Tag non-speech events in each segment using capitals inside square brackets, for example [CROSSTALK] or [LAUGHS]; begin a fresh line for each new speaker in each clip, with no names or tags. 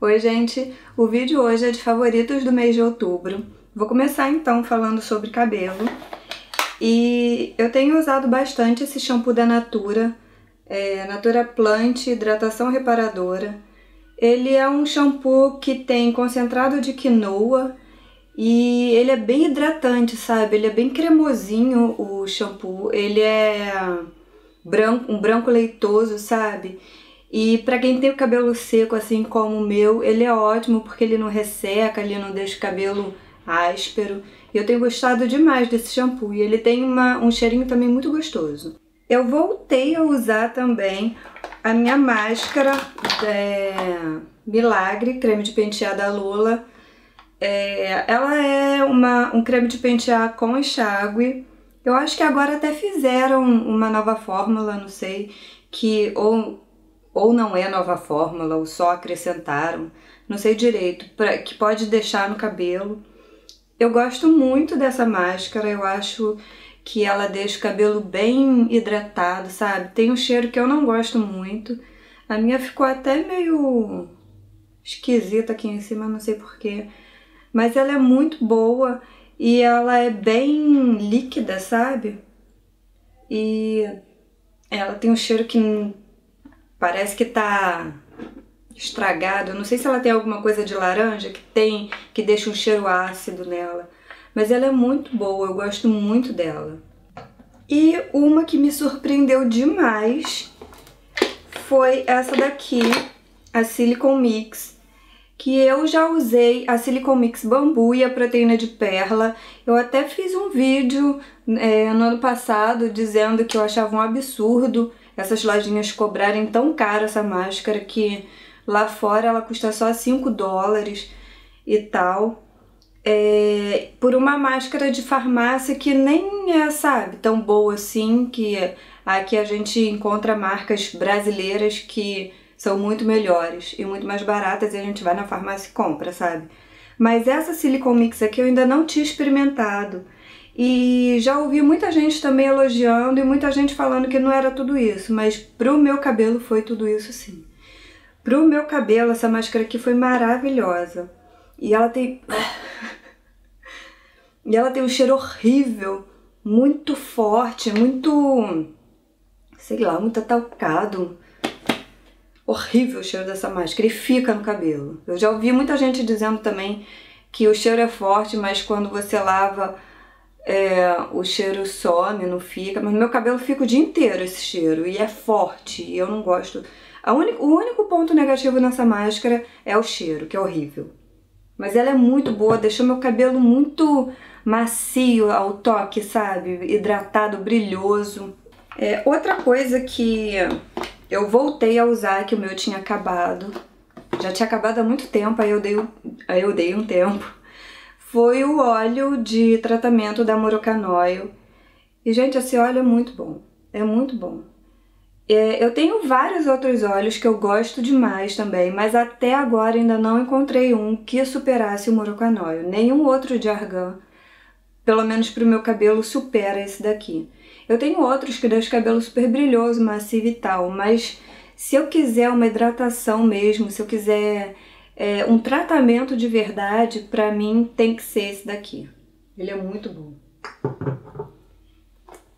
Oi gente, o vídeo hoje é de favoritos do mês de outubro. Vou começar então falando sobre cabelo. E eu tenho usado bastante esse shampoo da Natura, é, Natura Plant Hidratação Reparadora. Ele é um shampoo que tem concentrado de quinoa e ele é bem hidratante, sabe? Ele é bem cremosinho o shampoo. Ele é branco, um branco leitoso, sabe? E para quem tem o cabelo seco, assim como o meu, ele é ótimo porque ele não resseca, ele não deixa o cabelo áspero. Eu tenho gostado demais desse shampoo e ele tem uma, um cheirinho também muito gostoso. Eu voltei a usar também a minha máscara é, Milagre, creme de pentear da Lula. É, ela é uma, um creme de pentear com enxágue. Eu acho que agora até fizeram uma nova fórmula, não sei, que ou ou não é nova fórmula, ou só acrescentaram, não sei direito, pra, que pode deixar no cabelo. Eu gosto muito dessa máscara, eu acho que ela deixa o cabelo bem hidratado, sabe? Tem um cheiro que eu não gosto muito. A minha ficou até meio esquisita aqui em cima, não sei porquê. Mas ela é muito boa e ela é bem líquida, sabe? E ela tem um cheiro que parece que tá estragado. Não sei se ela tem alguma coisa de laranja que tem que deixa um cheiro ácido nela, mas ela é muito boa, eu gosto muito dela. E uma que me surpreendeu demais foi essa daqui, a Silicon Mix, que eu já usei a Silicon Mix Bambu e a proteína de perla. Eu até fiz um vídeo é, no ano passado dizendo que eu achava um absurdo essas lojinhas cobrarem tão caro essa máscara que lá fora ela custa só 5 dólares e tal. É, por uma máscara de farmácia que nem é, sabe, tão boa assim, que aqui a gente encontra marcas brasileiras que são muito melhores e muito mais baratas e a gente vai na farmácia e compra, sabe? Mas essa Silicon Mix aqui eu ainda não tinha experimentado. E já ouvi muita gente também elogiando e muita gente falando que não era tudo isso, mas pro meu cabelo foi tudo isso sim. Pro meu cabelo, essa máscara aqui foi maravilhosa. E ela tem. [LAUGHS] e ela tem um cheiro horrível, muito forte, muito. sei lá, muito atalcado. Horrível o cheiro dessa máscara e fica no cabelo. Eu já ouvi muita gente dizendo também que o cheiro é forte, mas quando você lava é, o cheiro some, não fica, mas meu cabelo fica o dia inteiro esse cheiro e é forte e eu não gosto. O único ponto negativo nessa máscara é o cheiro, que é horrível. Mas ela é muito boa, deixou meu cabelo muito macio ao toque, sabe? Hidratado, brilhoso. É, outra coisa que eu voltei a usar, que o meu tinha acabado, já tinha acabado há muito tempo, aí eu dei, aí eu dei um tempo foi o óleo de tratamento da Morocanoil. E, gente, esse óleo é muito bom. É muito bom. É, eu tenho vários outros óleos que eu gosto demais também, mas até agora ainda não encontrei um que superasse o Morocanoil. Nenhum outro de argan, pelo menos para o meu cabelo, supera esse daqui. Eu tenho outros que deixam o cabelo super brilhoso, macio e tal, mas se eu quiser uma hidratação mesmo, se eu quiser é, um tratamento de verdade, para mim, tem que ser esse daqui. Ele é muito bom.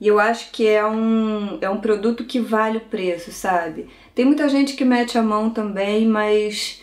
E eu acho que é um, é um produto que vale o preço, sabe? Tem muita gente que mete a mão também, mas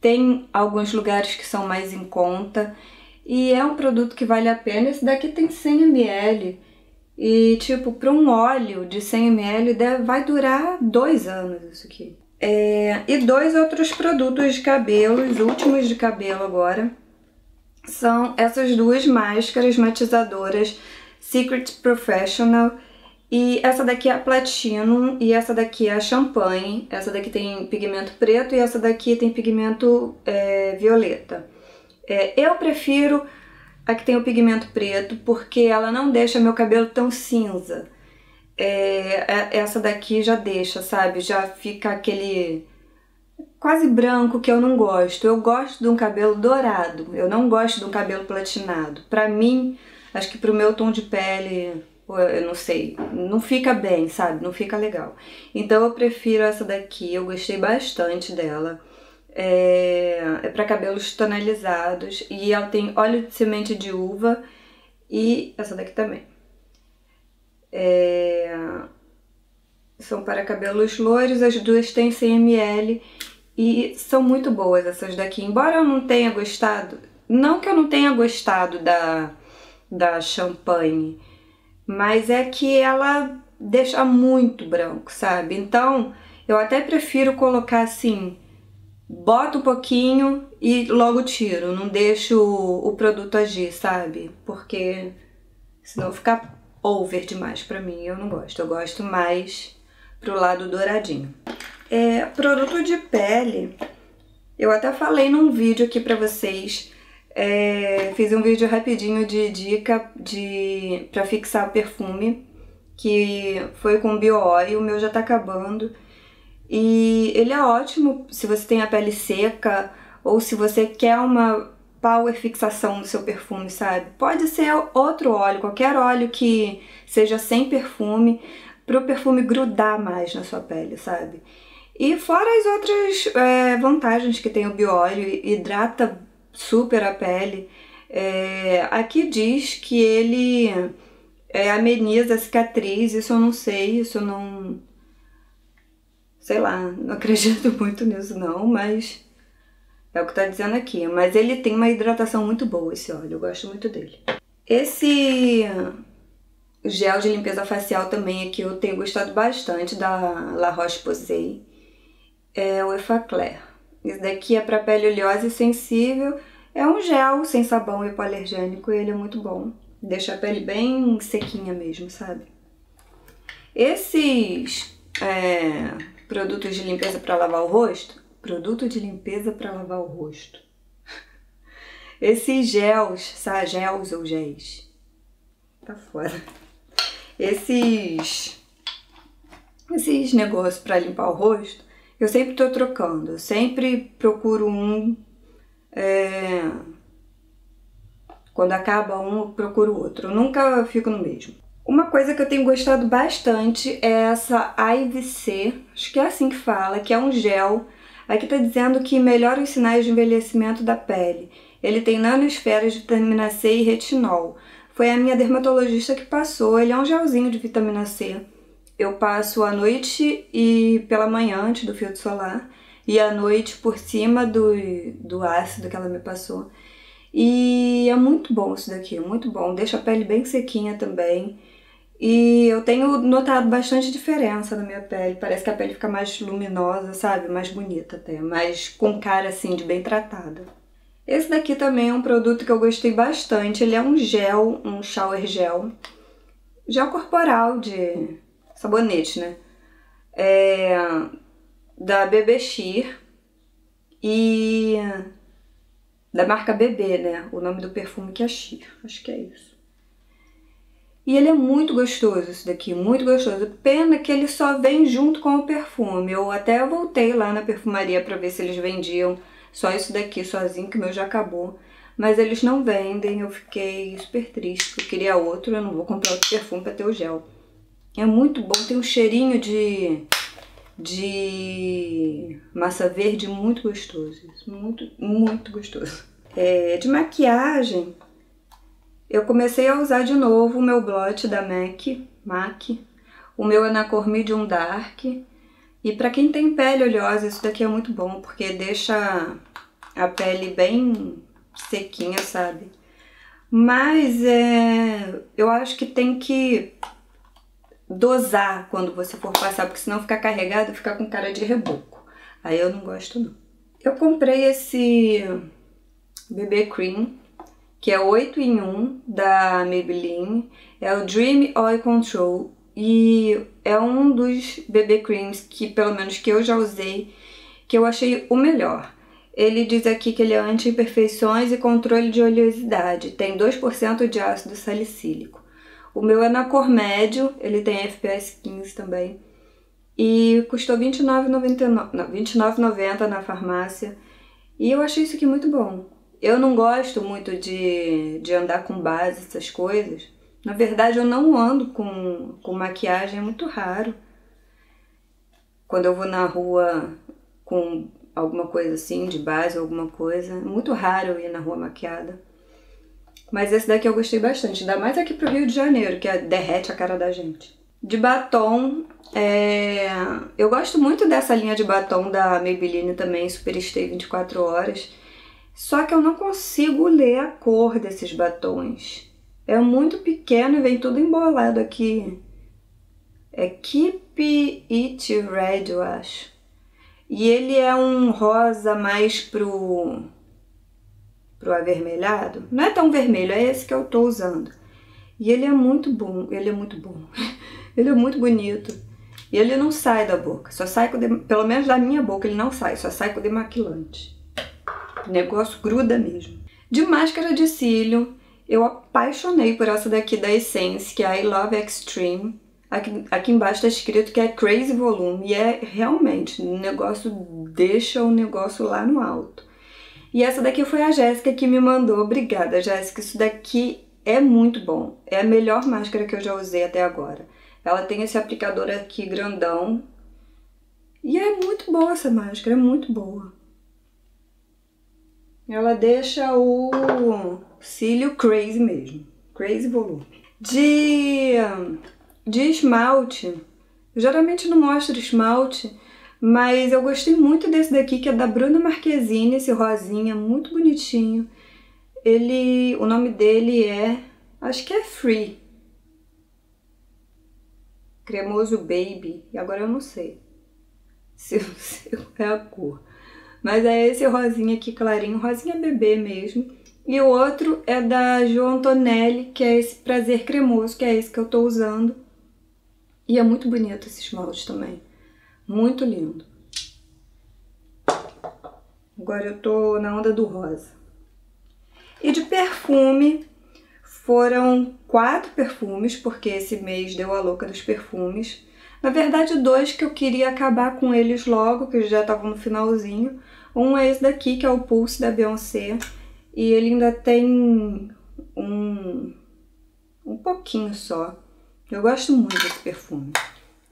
tem alguns lugares que são mais em conta. E é um produto que vale a pena. Esse daqui tem 100 ml. E, tipo, para um óleo de 100 ml vai durar dois anos isso aqui. É, e dois outros produtos de cabelo, os últimos de cabelo agora, são essas duas máscaras matizadoras Secret Professional e essa daqui é a Platinum e essa daqui é a Champanhe. Essa daqui tem pigmento preto e essa daqui tem pigmento é, violeta. É, eu prefiro a que tem o pigmento preto porque ela não deixa meu cabelo tão cinza é, é, essa daqui já deixa, sabe? Já fica aquele quase branco que eu não gosto. Eu gosto de um cabelo dourado, eu não gosto de um cabelo platinado. Pra mim, acho que pro meu tom de pele, eu não sei, não fica bem, sabe? Não fica legal. Então eu prefiro essa daqui, eu gostei bastante dela. É, é para cabelos tonalizados e ela tem óleo de semente de uva e essa daqui também. É, são para cabelos loiros, as duas têm 100 ml e são muito boas essas daqui. Embora eu não tenha gostado, não que eu não tenha gostado da, da champanhe, mas é que ela deixa muito branco, sabe? Então eu até prefiro colocar assim, boto um pouquinho e logo tiro, não deixo o, o produto agir, sabe? Porque senão fica over demais pra mim, eu não gosto. Eu gosto mais pro lado douradinho. É, produto de pele, eu até falei num vídeo aqui pra vocês, é, fiz um vídeo rapidinho de dica de para fixar perfume, que foi com bio oil, o meu já tá acabando. E ele é ótimo se você tem a pele seca ou se você quer uma power fixação no seu perfume, sabe? Pode ser outro óleo, qualquer óleo que seja sem perfume, para o perfume grudar mais na sua pele, sabe? E fora as outras é, vantagens que tem o bióleo, hidrata super a pele. É, aqui diz que ele é, ameniza a cicatriz, isso eu não sei, isso eu não. Sei lá, não [LAUGHS] acredito muito nisso não, mas é o que tá dizendo aqui. Mas ele tem uma hidratação muito boa, esse óleo, eu gosto muito dele. Esse gel de limpeza facial também aqui eu tenho gostado bastante, da La Roche-Posay. É o Effaclar. Esse daqui é para pele oleosa e sensível. É um gel sem sabão hipoalergênico e ele é muito bom. Deixa a pele bem sequinha mesmo, sabe? Esses é, produtos de limpeza para lavar o rosto, produto de limpeza para lavar o rosto. Esses gels, sabe? Gels ou géis. Tá fora. Esses esses negócios para limpar o rosto, eu sempre tô trocando. Eu sempre procuro um é, quando acaba um, eu procuro outro. Eu nunca fico no mesmo. Uma coisa que eu tenho gostado bastante é essa IVC, acho que é assim que fala, que é um gel. Aqui tá dizendo que melhora os sinais de envelhecimento da pele. Ele tem nanosferas de vitamina C e retinol. Foi a minha dermatologista que passou. Ele é um gelzinho de vitamina C. Eu passo à noite e pela manhã antes do filtro solar e à noite por cima do, do ácido que ela me passou. E é muito bom isso daqui, muito bom. Deixa a pele bem sequinha também. E eu tenho notado bastante diferença na minha pele. Parece que a pele fica mais luminosa, sabe? Mais bonita até, mais com cara assim de bem tratada. Esse daqui também é um produto que eu gostei bastante. Ele é um gel, um shower gel. Gel corporal de sabonete, né? É da BB Sheer. E da marca BB, né? O nome do perfume que é Sheer. Acho que é isso. E ele é muito gostoso, esse daqui, muito gostoso. Pena que ele só vem junto com o perfume. Eu até voltei lá na perfumaria para ver se eles vendiam só isso daqui sozinho, que o meu já acabou. Mas eles não vendem, eu fiquei super triste, eu queria outro, eu não vou comprar outro perfume para ter o gel. É muito bom, tem um cheirinho de de massa verde muito gostoso. Muito, muito gostoso. É, de maquiagem, eu comecei a usar de novo o meu blot da MAC, MAC. O meu é na cor Medium Dark. E para quem tem pele oleosa, isso daqui é muito bom, porque deixa a pele bem sequinha, sabe? Mas é, eu acho que tem que dosar quando você for passar, porque senão ficar carregado fica com cara de reboco. Aí eu não gosto não. Eu comprei esse BB Cream, que é 8 em 1 da Maybelline, é o Dream Oil Control e é um dos BB Creams que pelo menos que eu já usei, que eu achei o melhor. Ele diz aqui que ele é anti-imperfeições e controle de oleosidade, tem 2% de ácido salicílico. O meu é na cor médio, ele tem FPS 15 também. E custou R$29,90 na farmácia. E eu achei isso aqui muito bom. Eu não gosto muito de, de andar com base, essas coisas. Na verdade, eu não ando com, com maquiagem, é muito raro. Quando eu vou na rua com alguma coisa assim, de base, alguma coisa. Muito raro eu ir na rua maquiada. Mas esse daqui eu gostei bastante, ainda mais aqui pro Rio de Janeiro, que é, derrete a cara da gente. De batom, é... eu gosto muito dessa linha de batom da Maybelline também, Superstay 24 horas. Só que eu não consigo ler a cor desses batons. É muito pequeno e vem tudo embolado aqui. É Keep It Red, eu acho. E ele é um rosa mais pro pro avermelhado. Não é tão vermelho, é esse que eu tô usando. E ele é muito bom, ele é muito bom. [LAUGHS] ele é muito bonito. E ele não sai da boca, só sai com pelo menos da minha boca ele não sai, só sai com demaquilante. O negócio gruda mesmo. De máscara de cílio, eu apaixonei por essa daqui da Essence, que é I Love Extreme. Aqui, aqui embaixo tá escrito que é Crazy Volume e é realmente, o negócio deixa o negócio lá no alto. E essa daqui foi a Jéssica que me mandou. Obrigada, Jéssica. Isso daqui é muito bom. É a melhor máscara que eu já usei até agora. Ela tem esse aplicador aqui grandão. E é muito boa essa máscara, é muito boa. Ela deixa o cílio crazy mesmo. Crazy volume. De, de esmalte, eu geralmente não mostro esmalte, mas eu gostei muito desse daqui, que é da Bruna Marquezine, esse rosinha, muito bonitinho. Ele, o nome dele é, acho que é Free. Cremoso Baby, e agora eu não sei [LAUGHS] se, se é a cor. Mas é esse rosinha aqui clarinho, rosinha bebê mesmo. E o outro é da Jo Antonelli, que é esse prazer cremoso, que é esse que eu tô usando. E é muito bonito esse esmalte também. Muito lindo. Agora eu tô na onda do rosa. E de perfume, foram quatro perfumes, porque esse mês deu a louca dos perfumes. Na verdade, dois que eu queria acabar com eles logo, que já estavam no finalzinho. Um é esse daqui, que é o Pulse da Beyoncé. E ele ainda tem um, um pouquinho só. Eu gosto muito desse perfume.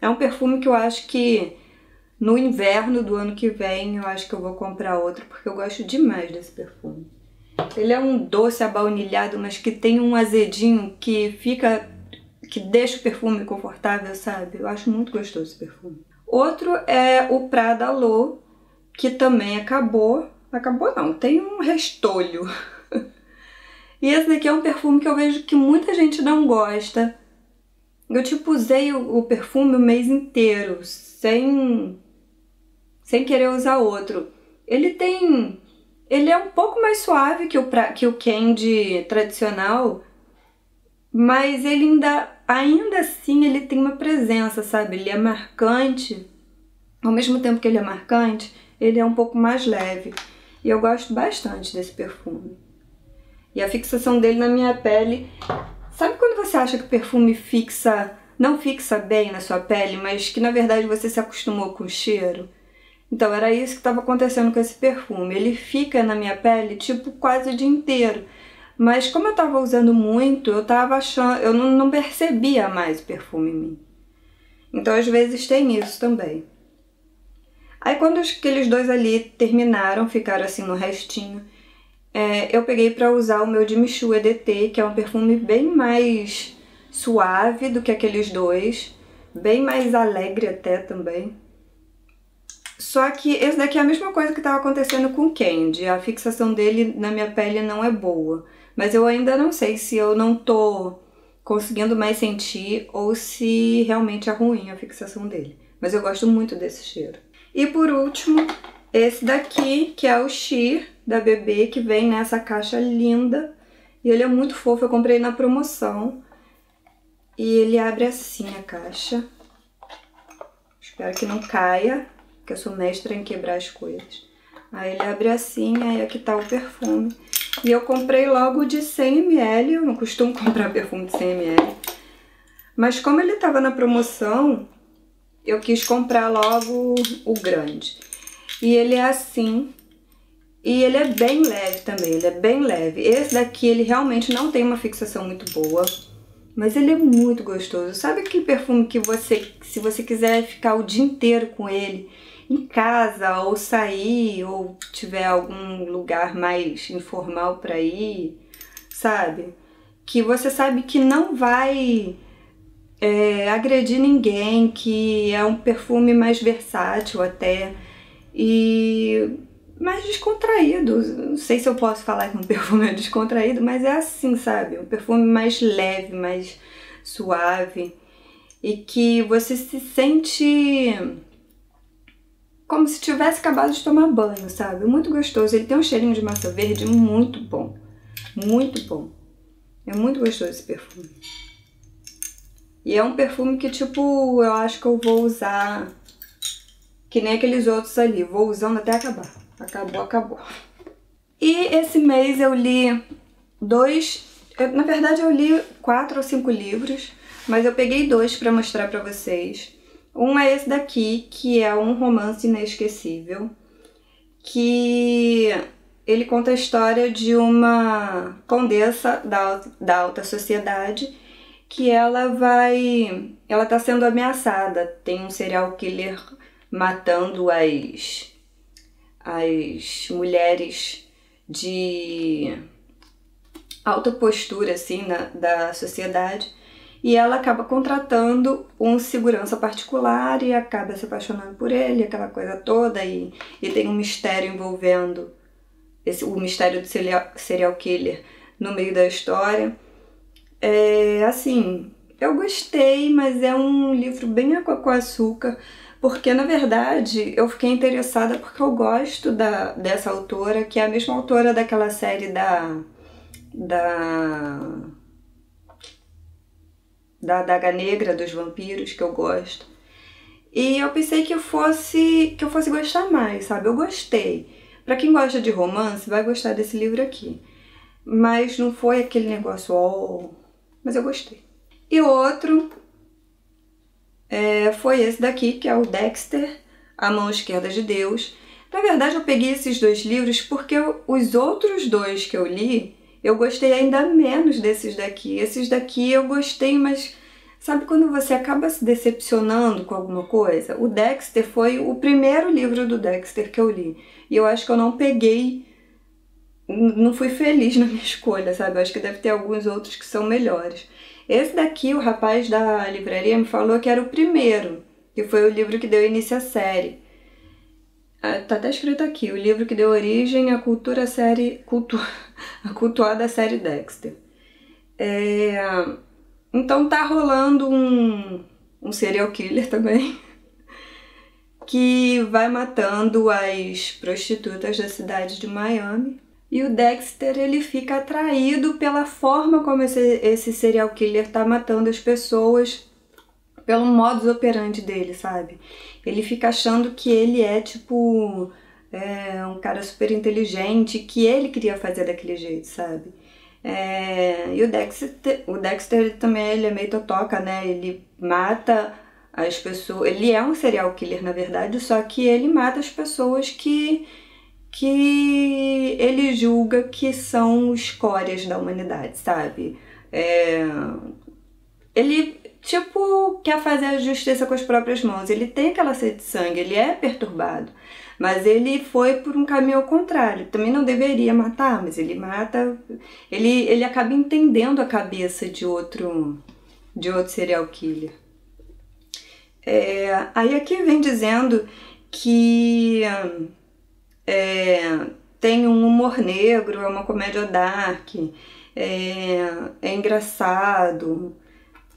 É um perfume que eu acho que no inverno do ano que vem eu acho que eu vou comprar outro, porque eu gosto demais desse perfume. Ele é um doce abaunilhado, mas que tem um azedinho que fica... que deixa o perfume confortável, sabe? Eu acho muito gostoso esse perfume. Outro é o Prada Lô, que também acabou. Acabou não, tem um restolho. [LAUGHS] e esse daqui é um perfume que eu vejo que muita gente não gosta. Eu tipo usei o, o perfume o mês inteiro, sem sem querer usar outro. Ele tem. Ele é um pouco mais suave que o, pra, que o candy tradicional, mas ele ainda, ainda assim, ele tem uma presença, sabe? Ele é marcante. Ao mesmo tempo que ele é marcante, ele é um pouco mais leve. E eu gosto bastante desse perfume. E a fixação dele na minha pele... Sabe quando você acha que o perfume fixa, não fixa bem na sua pele, mas que na verdade você se acostumou com o cheiro? Então era isso que estava acontecendo com esse perfume. Ele fica na minha pele tipo quase o dia inteiro. Mas como eu estava usando muito, eu tava achando, eu não, não percebia mais o perfume em mim. Então às vezes tem isso também. Aí quando aqueles dois ali terminaram, ficaram assim no restinho, é, eu peguei para usar o meu Jimmy Choo EDT, que é um perfume bem mais suave do que aqueles dois, bem mais alegre até também. Só que esse daqui é a mesma coisa que estava acontecendo com o Candy. A fixação dele na minha pele não é boa. Mas eu ainda não sei se eu não tô conseguindo mais sentir ou se realmente é ruim a fixação dele. Mas eu gosto muito desse cheiro. E por último, esse daqui, que é o Sheer da BB, que vem nessa caixa linda. E ele é muito fofo, eu comprei na promoção. E ele abre assim a caixa. Espero que não caia que eu sou mestra em quebrar as coisas. Aí ele abre assim, aí aqui tá o perfume. E eu comprei logo de 100ml, eu não costumo [LAUGHS] comprar perfume de 100ml. Mas como ele tava na promoção, eu quis comprar logo o grande. E ele é assim, e ele é bem leve também, ele é bem leve. Esse daqui, ele realmente não tem uma fixação muito boa, mas ele é muito gostoso. Sabe aquele perfume que você, se você quiser ficar o dia inteiro com ele em casa ou sair ou tiver algum lugar mais informal para ir, sabe? Que você sabe que não vai é, agredir ninguém, que é um perfume mais versátil até e mais descontraído. Não sei se eu posso falar que um [LAUGHS] perfume é descontraído, mas é assim, sabe? Um perfume mais leve, mais suave e que você se sente como se tivesse acabado de tomar banho, sabe? Muito gostoso. Ele tem um cheirinho de massa verde muito bom. Muito bom. É muito gostoso esse perfume. E é um perfume que, tipo, eu acho que eu vou usar que nem aqueles outros ali. Vou usando até acabar. Acabou, acabou. E esse mês eu li dois... Eu, na verdade, eu li quatro ou cinco livros, mas eu peguei dois para mostrar para vocês. Um é esse daqui, que é um romance inesquecível, que ele conta a história de uma condessa da, da alta sociedade que ela vai. Ela tá sendo ameaçada. Tem um serial killer matando as, as mulheres de alta postura, assim, na, da sociedade e ela acaba contratando um segurança particular e acaba se apaixonando por ele, aquela coisa toda, e, e tem um mistério envolvendo esse, o mistério do serial, serial killer no meio da história. É, assim, eu gostei, mas é um livro bem água com açúcar, porque na verdade eu fiquei interessada porque eu gosto da, dessa autora, que é a mesma autora daquela série da. da da Daga Negra dos vampiros que eu gosto. E eu pensei que eu fosse que eu fosse gostar mais, sabe? Eu gostei. Para quem gosta de romance, vai gostar desse livro aqui. Mas não foi aquele negócio, oh, mas eu gostei. E outro é, foi esse daqui, que é o Dexter, A Mão Esquerda de Deus. Na verdade, eu peguei esses dois livros porque os outros dois que eu li eu gostei ainda menos desses daqui. Esses daqui eu gostei, mas sabe quando você acaba se decepcionando com alguma coisa? O Dexter foi o primeiro livro do Dexter que eu li. E eu acho que eu não peguei não fui feliz na minha [LAUGHS] escolha, sabe? Eu acho que deve ter alguns outros que são melhores. Esse daqui, o rapaz da livraria me falou que era o primeiro, que foi o livro que deu início à série. Ah, tá até escrito aqui, o livro que deu origem à cultura série. Cultu, [LAUGHS] a cultuada série Dexter. É, então tá rolando um, um serial killer [LAUGHS] também. Que vai matando as prostitutas da cidade de Miami. E o Dexter ele fica atraído pela forma como esse, esse serial killer tá matando as pessoas pelo modus operandi dele, sabe? Ele fica achando que ele é tipo é, um cara super inteligente, que ele queria fazer daquele jeito, sabe? É, e o Dexter, o Dexter também ele é meio totoca, né? Ele mata as pessoas. Ele é um serial killer, na verdade, só que ele mata as pessoas que que ele julga que são escórias da humanidade, sabe? É, ele tipo, quer fazer a justiça com as próprias mãos. Ele tem aquela sede de sangue, ele é perturbado. Mas ele foi por um caminho ao contrário. Também não deveria matar, mas ele mata. Ele, ele acaba entendendo a cabeça de outro, de outro serial killer. É, aí aqui vem dizendo que é, tem um humor negro, é uma comédia dark, é, é engraçado.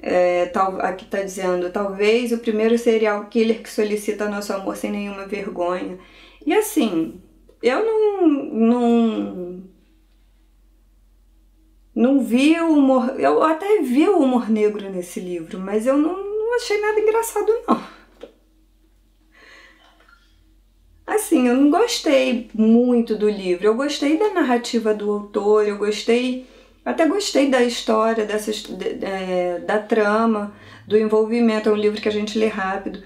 É, tal, aqui está dizendo, talvez o primeiro serial killer que solicita nosso amor sem nenhuma vergonha. E assim, eu não, não, não vi o humor, eu até vi o humor negro nesse livro, mas eu não, não achei nada engraçado não. Assim, eu não gostei muito do livro, eu gostei da narrativa do autor, eu gostei até gostei da história, dessas, de, é, da trama, do envolvimento. É um livro que a gente lê rápido.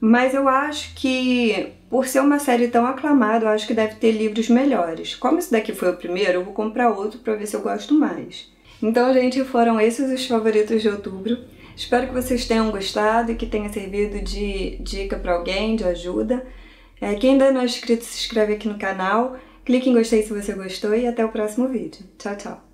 Mas eu acho que, por ser uma série tão aclamada, eu acho que deve ter livros melhores. Como esse daqui foi o primeiro, eu vou comprar outro para ver se eu gosto mais. Então, gente, foram esses os favoritos de outubro. Espero que vocês tenham gostado e que tenha servido de dica para alguém, de ajuda. É, quem ainda não é inscrito, se inscreve aqui no canal, clique em gostei se você gostou e até o próximo vídeo. Tchau, tchau!